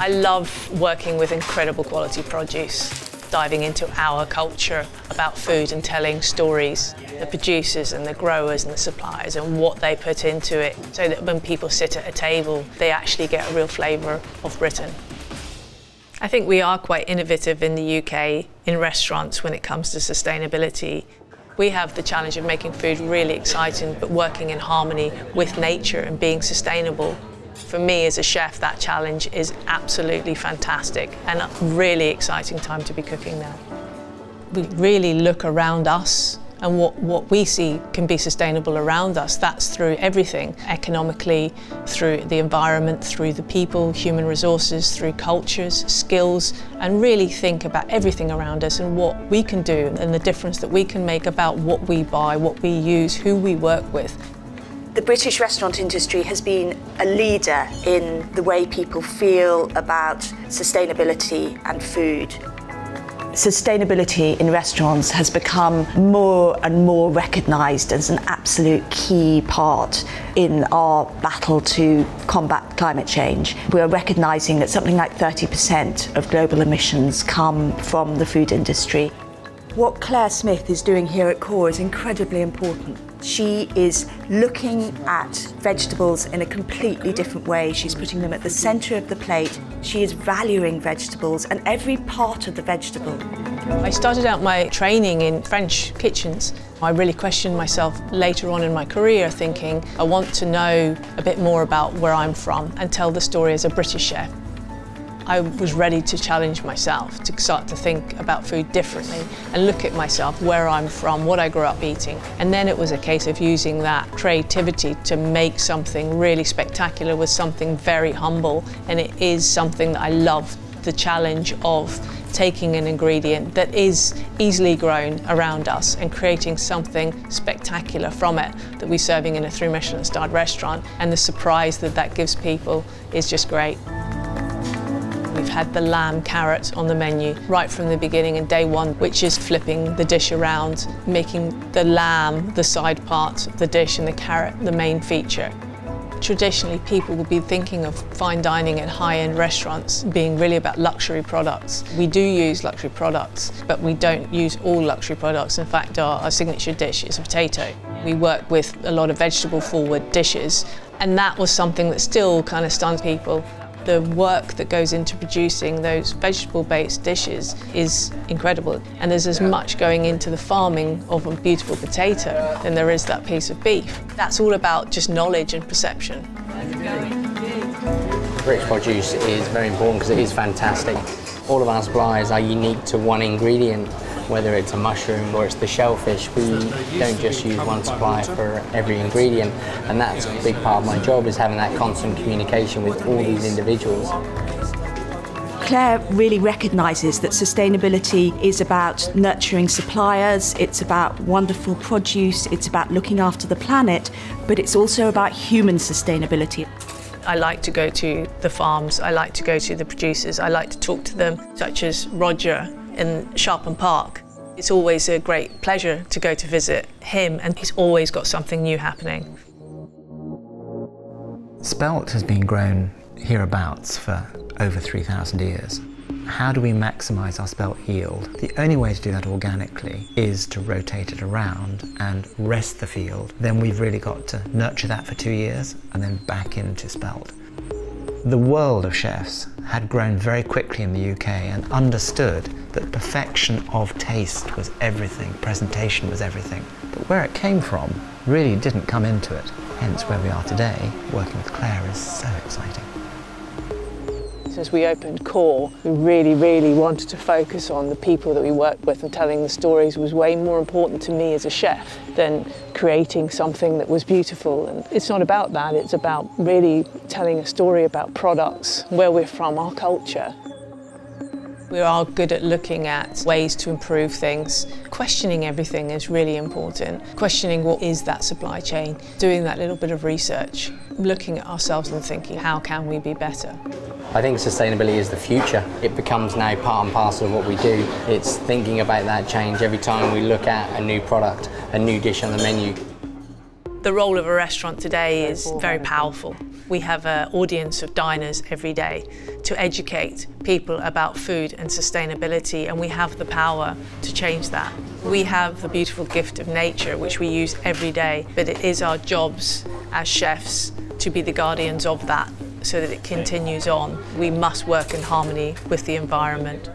I love working with incredible quality produce, diving into our culture about food and telling stories, the producers and the growers and the suppliers and what they put into it, so that when people sit at a table, they actually get a real flavour of Britain. I think we are quite innovative in the UK in restaurants when it comes to sustainability. We have the challenge of making food really exciting but working in harmony with nature and being sustainable. For me as a chef, that challenge is absolutely fantastic and a really exciting time to be cooking now. We really look around us and what, what we see can be sustainable around us. That's through everything, economically, through the environment, through the people, human resources, through cultures, skills, and really think about everything around us and what we can do and the difference that we can make about what we buy, what we use, who we work with. The British restaurant industry has been a leader in the way people feel about sustainability and food sustainability in restaurants has become more and more recognised as an absolute key part in our battle to combat climate change. We are recognising that something like 30% of global emissions come from the food industry. What Clare Smyth is doing here at Core is incredibly important. She is looking at vegetables in a completely different way. She's putting them at the centre of the plate. She is valuing vegetables and every part of the vegetable. I started out my training in French kitchens. I really questioned myself later on in my career thinking I want to know a bit more about where I'm from and tell the story as a British chef. I was ready to challenge myself, to start to think about food differently and look at myself, where I'm from, what I grew up eating. And then it was a case of using that creativity to make something really spectacular with something very humble. And it is something that I love, the challenge of taking an ingredient that is easily grown around us and creating something spectacular from it that we're serving in a three Michelin starred restaurant and the surprise that that gives people is just great. We've had the lamb carrot on the menu right from the beginning in day one, which is flipping the dish around, making the lamb the side part of the dish and the carrot the main feature. Traditionally, people would be thinking of fine dining at high-end restaurants being really about luxury products. We do use luxury products, but we don't use all luxury products. In fact, our, our signature dish is a potato. We work with a lot of vegetable-forward dishes, and that was something that still kind of stuns people. The work that goes into producing those vegetable-based dishes is incredible. And there's as much going into the farming of a beautiful potato than there is that piece of beef. That's all about just knowledge and perception. British produce is very important because it is fantastic. All of our suppliers are unique to one ingredient whether it's a mushroom or it's the shellfish, we don't just use one supplier for every ingredient. And that's a big part of my job is having that constant communication with all these individuals. Clare really recognises that sustainability is about nurturing suppliers, it's about wonderful produce, it's about looking after the planet, but it's also about human sustainability. I like to go to the farms, I like to go to the producers, I like to talk to them, such as Roger in Sharpham Park. It's always a great pleasure to go to visit him, and he's always got something new happening. Spelt has been grown hereabouts for over 3,000 years. How do we maximise our spelt yield? The only way to do that organically is to rotate it around and rest the field. Then we've really got to nurture that for two years and then back into spelt. The world of chefs had grown very quickly in the UK and understood that perfection of taste was everything, presentation was everything. But where it came from really didn't come into it. Hence where we are today, working with Clare is so exciting. Since we opened Core, we really, really wanted to focus on the people that we worked with and telling the stories was way more important to me as a chef than creating something that was beautiful. And it's not about that, it's about really telling a story about products, where we're from, our culture. We are good at looking at ways to improve things. Questioning everything is really important. Questioning what is that supply chain, doing that little bit of research, looking at ourselves and thinking, how can we be better? I think sustainability is the future. It becomes now part and parcel of what we do. It's thinking about that change every time we look at a new product, a new dish on the menu. The role of a restaurant today is very powerful. We have an audience of diners every day to educate people about food and sustainability, and we have the power to change that. We have the beautiful gift of nature, which we use every day, but it is our jobs as chefs to be the guardians of that so that it continues on. We must work in harmony with the environment.